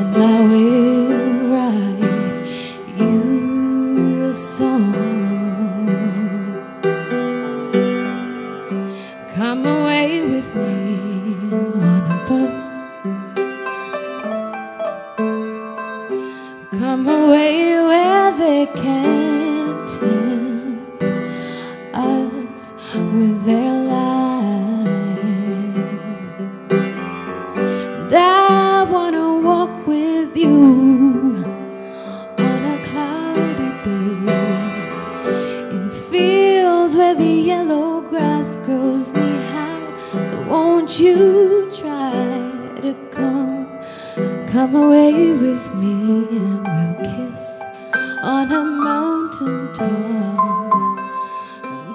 and I will write you a song. Come away with me on a bus. Come away where they can't tempt us with their lies. Walk with you on a cloudy day in fields where the yellow grass grows knee high. So won't you try to come, come away with me and we'll kiss on a mountain top.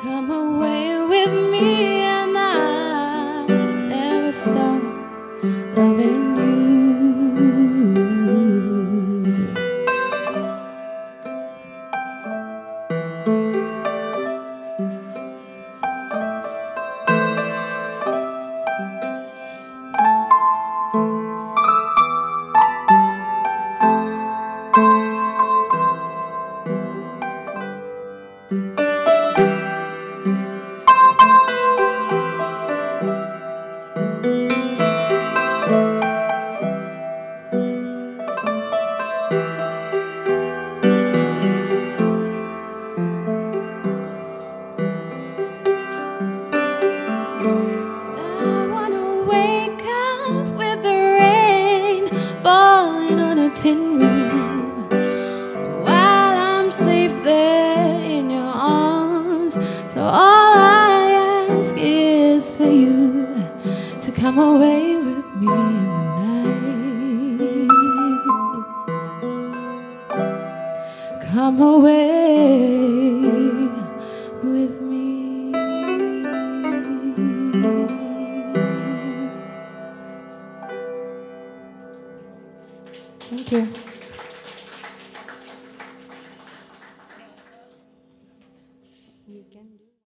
Come away with me and I never stop loving you. I wanna wake up with the rain falling on a tin roof while I'm safe there in your arms. So all I ask is for you to come away with me in the night. Come away Thank you. you